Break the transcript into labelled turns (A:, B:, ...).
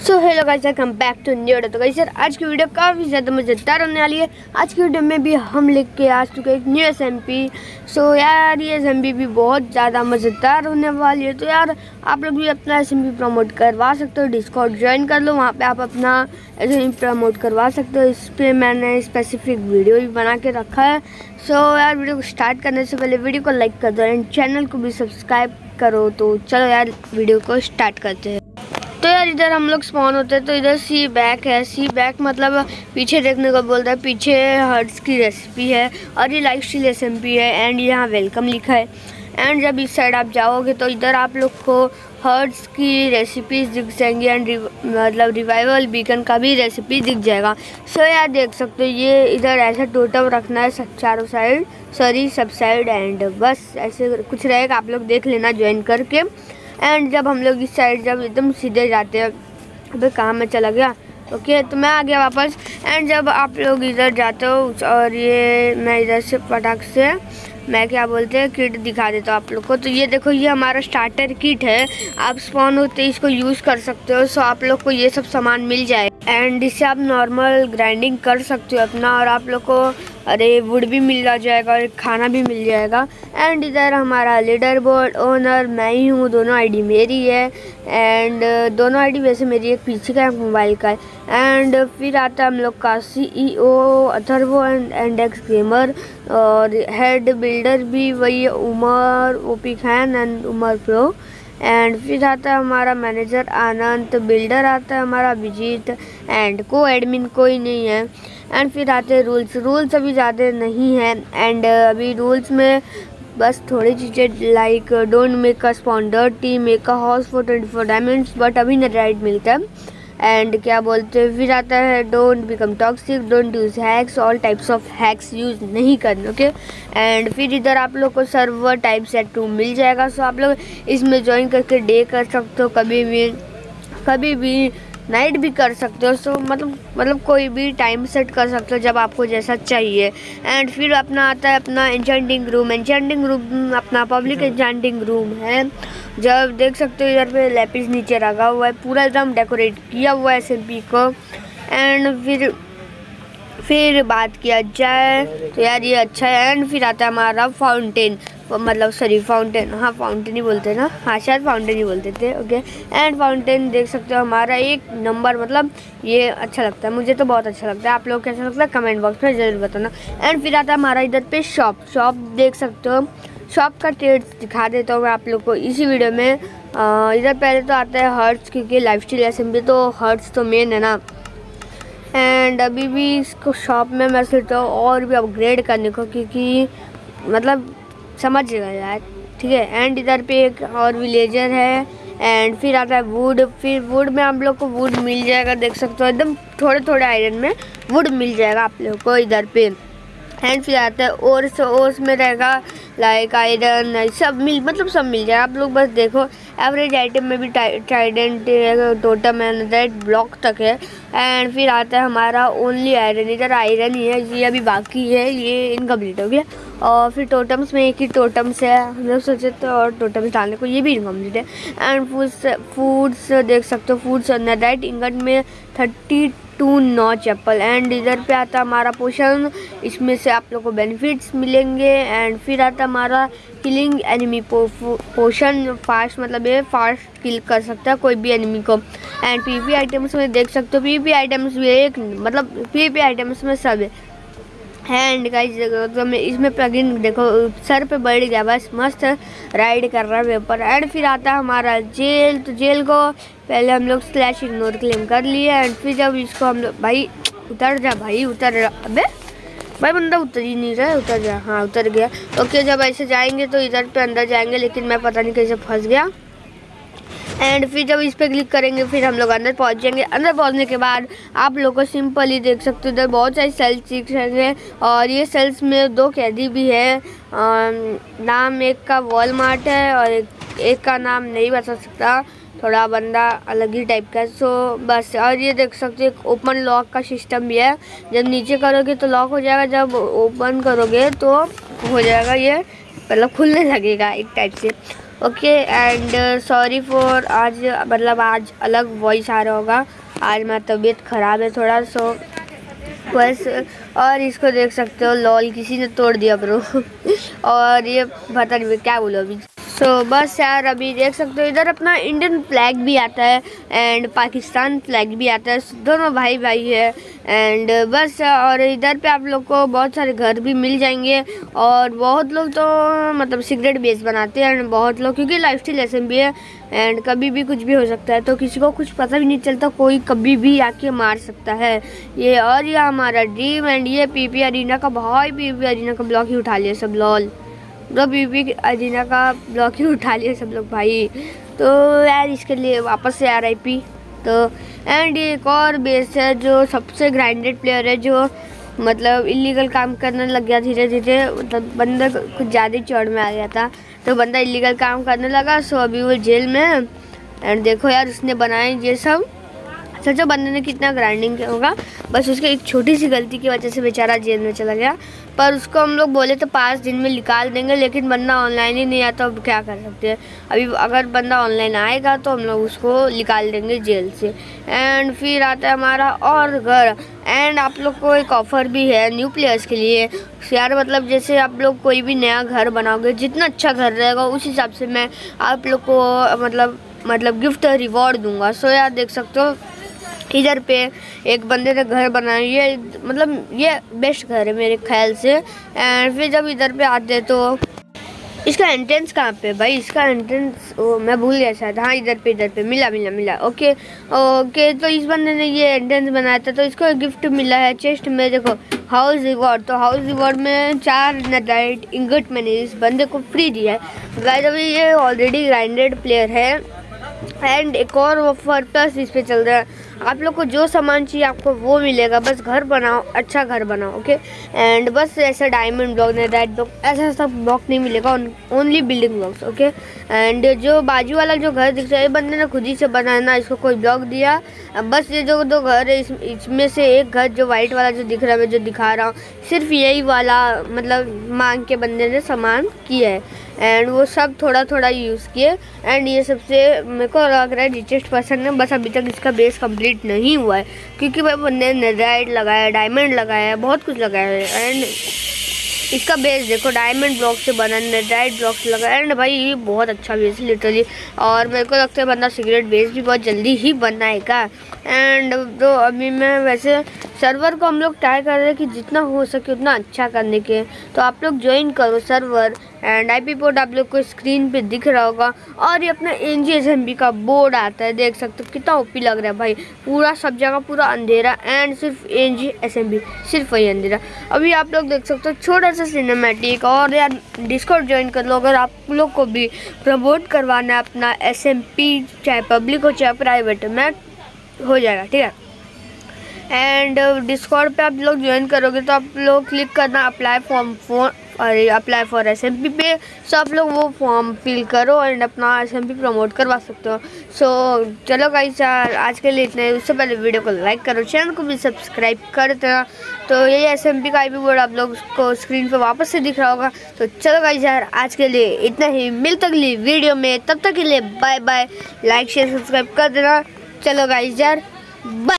A: So hello guys welcome back to new तो guys sir आज की वीडियो काफ़ी ज़्यादा मज़ेदार होने वाली है। आज की वीडियो में भी हम लेके आ चुके एक new S M P so यार ये एस एम पी भी बहुत ज़्यादा मज़ेदार होने वाली है। तो यार आप लोग भी अपना एस एम पी प्रमोट करवा सकते हो डिस्काउंट ज्वाइन कर लो। वहाँ पे आप अपना एस एम पी प्रमोट करवा सकते हो। इस पर मैंने स्पेसिफिक वीडियो भी बना के रखा है। सो so, यार वीडियो को स्टार्ट करने से पहले वीडियो को लाइक कर दो। एंड चैनल को भी सब्सक्राइब करो। तो चलो यार वीडियो को स्टार्ट करते हैं। इधर हम लोग स्पॉन होते हैं तो इधर सी बैक है। सी बैक मतलब पीछे देखने को बोलता है पीछे हर्ट्स की रेसिपी है और ये लाइफ स्टील एस है एंड यहाँ वेलकम लिखा है। एंड जब इस साइड आप जाओगे तो इधर आप लोग को हर्ट्स की रेसिपीज़ दिख जाएँगी एंड मतलब रिवाइवल बीकन का भी रेसिपी दिख जाएगा। सो so, यार देख सकते हो ये इधर ऐसा टोटम रखना है चारों साइड सॉरी सब साइड एंड बस ऐसे कुछ रहेगा आप लोग देख लेना ज्वाइन करके। एंड जब हम लोग इस साइड जब एकदम सीधे जाते हैं अभी कहाँ में चला गया? ओके तो मैं आ गया वापस। एंड जब आप लोग इधर जाते हो, और ये मैं इधर से पटाख से मैं क्या बोलते हैं, किट दिखा देता हूँ आप लोग को। तो ये देखो, ये हमारा स्टार्टर किट है। आप स्पॉन होते इसको यूज़ कर सकते हो सो आप लोग को ये सब सामान मिल जाए। एंड इससे आप नॉर्मल ग्राइंडिंग कर सकते हो अपना, और आप लोग को, अरे वुड भी मिल जाएगा, और खाना भी मिल जाएगा। एंड इधर हमारा लीडर बोर्ड ओनर मैं ही हूँ, दोनों आईडी मेरी है। एंड दोनों आईडी वैसे मेरी एक पीछे का है मोबाइल का है। एंड फिर आता है हम लोग का C E O Atharvo and X gamer और हेड बिल्डर भी वही Umar O P Khan and Umar pro and फिर आता है हमारा मैनेजर आनंद बिल्डर आता है हमारा अभिजीत एंड को एडमिन कोई नहीं है. एंड फिर आते हैं रूल्स रूल्स अभी ज़्यादा नहीं है. एंड अभी रूल्स में बस थोड़ी चीज़ें like don't make a spawner T make a house for twenty four diamonds but अभी ना राइट मिलता है. एंड क्या बोलते हैं, फिर आता है don't become toxic don't use hacks all types of hacks use नहीं करने ओके एंड फिर इधर आप लोग को सर्वर टाइप सेट टू मिल जाएगा सो आप लोग इसमें ज्वाइन करके डे कर सकते हो, कभी भी कभी भी नाइट भी कर सकते हो सो मतलब मतलब कोई भी टाइम सेट कर सकते हो जब आपको जैसा चाहिए। एंड फिर अपना आता है अपना एंचेंटिंग रूम एंचेंटिंग रूम अपना पब्लिक एंचेंटिंग रूम है। जब देख सकते हो इधर पे लेपिस नीचे रखा हुआ है पूरा एकदम डेकोरेट किया हुआ है एसएमपी को। एंड फिर फिर बात किया जाए तो यार ये अच्छा है। एंड फिर आता है हमारा फाउंटेन मतलब सॉरी फाउंटेन हाँ फाउंटेन ही बोलते हैं ना। हाँ शायद फाउंटेन ही बोलते थे ओके एंड फाउंटेन देख सकते हो हमारा एक नंबर मतलब ये अच्छा लगता है, मुझे तो बहुत अच्छा लगता है। आप लोग कैसा लगता है? कमेंट बॉक्स में ज़रूर बताना। एंड फिर आता है हमारा इधर पे शॉप शॉप देख सकते हो। शॉप का ट्रेड दिखा देता हूँ मैं आप लोग को इसी वीडियो में। इधर पहले तो आता है हर्ट्स क्योंकि लाइफ स्टाइल असेंबली तो हर्ट्स तो मेन है ना। एंड अभी भी इसको शॉप में मैं सोचता हूँ और भी अपग्रेड करने को, क्योंकि मतलब समझ गया यार, ठीक है? एंड इधर पे एक और विलेजर है एंड फिर आता है वुड फिर वुड में आप लोग को वुड मिल जाएगा, देख सकते हो, एकदम थोड़े थोड़े आयरन में वुड मिल जाएगा आप लोग को इधर पे। एंड फिर आता है ओर्स ओर्स में रहेगा लाइक आयरन सब मिल मतलब सब मिल जाएगा। आप लोग बस देखो एवरेज आइटम में भी ट्राइडेंट टोटम है रेड ब्लॉक तक है। एंड फिर आता है हमारा ओनली आयरन इधर आयरन ही है, ये अभी बाकी है, ये इनकम्प्लीट हो गया। और फिर टोटम्स में एक ही टोटम्स है। हम लोग सोचे थे और टोटम्स डालने को ये भी इनकम्प्लीट है। एंड फूड्स फूड्स देख सकते हो फूड्स अंदर राइट इंगट में thirty two notch apple and इधर पे आता हमारा पोशन इसमें से आप लोग को बेनिफिट्स मिलेंगे एंड फिर आता हमारा किलिंग एनिमी पो, पोशन फास्ट मतलब ये फास्ट किल कर सकता है कोई भी एनिमी को। एंड पीपी आइटम्स में देख सकते हो पीपी आइटम्स भी एक मतलब पीपी आइटम्स में सब है। एंड गाइस तो इसमें प्लगइन देखो, सर पे बैठ गया, बस मस्त राइड कर रहा है पेपर एंड फिर आता है हमारा जेल तो जेल को पहले हम लोग स्लैश इग्नोर क्लेम कर लिए एंड फिर जब इसको हम लोग, भाई, उतर जा, भाई, उतर अबे, भाई, बंदा उतर ही नहीं रहा, उतर जा। हाँ उतर गया। ओके जब ऐसे जाएँगे तो इधर पे अंदर जाएँगे, लेकिन मैं पता नहीं कैसे फंस गया। एंड फिर जब इस पर क्लिक करेंगे फिर हम लोग अंदर पहुँच जाएँगे। अंदर पहुँचने के बाद आप लोग को सिंपल ही देख सकते हो। इधर बहुत सारी सेल्स दिख रहेंगे और ये सेल्स में दो कैदी भी है। नाम एक का वॉलमार्ट है और एक, एक का नाम नहीं बता सकता। थोड़ा बंदा अलग ही टाइप का है। सो बस और ये देख सकते हो एक ओपन लॉक का सिस्टम भी है। जब नीचे करोगे तो लॉक हो जाएगा। जब ओपन करोगे तो हो जाएगा ये मतलब खुलने लगेगा एक टाइप से। ओके एंड सॉरी फॉर आज मतलब आज अलग वॉइस आ रहा होगा। आज मेरा तबीयत ख़राब है थोड़ा सो बस, और इसको देख सकते हो लॉल किसी ने तोड़ दिया ब्रो और ये, पता नहीं क्या बोलो अभी? सो so, बस यार अभी देख सकते हो इधर अपना इंडियन फ्लैग भी आता है एंड पाकिस्तान फ्लैग भी आता है दोनों भाई भाई है एंड बस और इधर पे आप लोग को बहुत सारे घर भी मिल जाएँगे और बहुत लोग तो मतलब सिगरेट बेस बनाते हैं एंड बहुत लोग क्योंकि लाइफ स्टाइल ऐसे भी है एंड कभी भी कुछ भी हो सकता है तो किसी को कुछ पता भी नहीं चलता कोई कभी भी आके मार सकता है। ये और ये हमारा ड्रीम एंड ये पी पी का भाई पी पी का ब्लॉक ही उठा लिया सब लॉल ब्रो बीबी अजीना का ब्लॉक ही उठा लिया सब लोग भाई। तो यार इसके लिए वापस से आर आई पी तो एंड एक और बेस है जो सबसे ग्राइंडेड प्लेयर है, जो मतलब इलीगल काम करने लग गया धीरे धीरे। मतलब बंदा कुछ ज़्यादा चौड़ में आ गया था। तो बंदा इलीगल काम करने लगा, सो अभी वो जेल में है। एंड देखो यार उसने बनाए ये सब। सोचो बंदे ने कितना ग्राइंडिंग किया होगा, बस उसके एक छोटी सी गलती की वजह से बेचारा जेल में चला गया। पर उसको हम लोग बोले तो पाँच दिन में निकाल देंगे, लेकिन बंदा ऑनलाइन ही नहीं आता अब क्या कर सकते हैं? अभी अगर बंदा ऑनलाइन आएगा तो हम लोग उसको निकाल देंगे जेल से। एंड फिर आता है हमारा और घर। एंड आप लोग को एक ऑफ़र भी है न्यू प्लेयर्स के लिए। यार मतलब जैसे आप लोग कोई भी नया घर बनाओगे, जितना अच्छा घर रहेगा, उस हिसाब से मैं आप लोग को मतलब मतलब गिफ्ट रिवॉर्ड दूँगा। सो यार, देख सकते हो इधर पे एक बंदे ने घर बनाया। ये मतलब ये बेस्ट घर है मेरे ख्याल से। एंड फिर जब इधर पे आते तो इसका एंट्रेंस कहाँ पे भाई? इसका एंट्रेंस ओ, मैं भूल गया शायद। हाँ इधर पे इधर पे। मिला मिला मिला। ओके ओके तो इस बंदे ने ये एंट्रेंस बनाया था। तो इसको गिफ्ट मिला है। चेस्ट में देखो हाउस रिवॉर्ड तो हाउस रिवॉर्ड में चार नेटाइट इंगट मैंने इस बंदे को फ्री दिया है। गाइस अभी ये ऑलरेडी ग्राइंडेड प्लेयर है। एंड एक और ऑफ़र प्लस इस पर चल रहा है। आप लोग को जो सामान चाहिए आपको वो मिलेगा। बस घर बनाओ अच्छा घर बनाओ ओके एंड बस ऐसा डायमंड ब्लॉक नहीं रेड ब्लॉक ऐसा सब ब्लॉक नहीं मिलेगा only building blocks okay and जो बाजू वाला जो घर दिख रहा है बंदे ने खुद ही से बनाना इसको कोई ब्लॉक दिया। बस ये जो दो घर है इस, इसमें से एक घर जो वाइट वाला जो दिख रहा है मैं जो दिखा रहा हूँ सिर्फ़ यही वाला मतलब मांग के बंदे ने सामान किया है। एंड वो सब थोड़ा थोड़ा यूज़ किए। एंड ये सबसे मेरे को लग रहा है रिचेस्ट पर्सन है। बस अभी तक इसका बेस कंप्लीट नहीं हुआ है। क्योंकि भाई बंदे ने नेजाइट लगाया डायमंड लगाया, बहुत कुछ लगाया है। एंड इसका बेस देखो डायमंड ब्लॉक से बना नेटाइट ब्लॉक से लगा एंड भाई ये बहुत अच्छा बेस है लिटरली और मेरे को लगता है बंदा सिगरेट बेस भी बहुत जल्दी ही बनाएगा। एंड तो अभी मैं वैसे सर्वर को हम लोग ट्राई कर रहे हैं कि जितना हो सके उतना अच्छा करने के। तो आप लोग ज्वाइन करो सर्वर एंड आई पोर्ट आप लोग को स्क्रीन पे दिख रहा होगा। और ये अपना एन जी का बोर्ड आता है, देख सकते हो कितना ओपी लग रहा है भाई। पूरा सब जगह पूरा अंधेरा एंड सिर्फ़ एन जी सिर्फ़ वही अंधेरा। अभी आप लोग देख सकते हो छोटा सा सिनेमेटिक और यार डिस्काउंट ज्वाइन कर लो, अगर आप लोग को भी प्रमोट करवाना है अपना एस एम पी चाहे पब्लिक हो, चाहे प्राइवेट में हो जाएगा, ठीक है? एंड डिस्कॉर्ड पे आप लोग ज्वाइन करोगे तो आप लोग क्लिक करना अप्लाई फॉर्म फॉर अरे apply for S M P पे सो आप लोग वो फॉर्म फिल करो एंड अपना एस एम पी प्रमोट करवा सकते हो। सो so, चलो गाइस आज के लिए इतने उससे पहले वीडियो को लाइक करो चैनल को भी सब्सक्राइब कर देना तो यही एस एम पी का आई बोर्ड आप लोग को स्क्रीन पे वापस से दिख रहा होगा। तो चलो गाइस यार आज के लिए इतना ही। मिलते अगली वीडियो में। तब तक के लिए bye bye like share subscribe कर देना। चलो गाइस यार बाय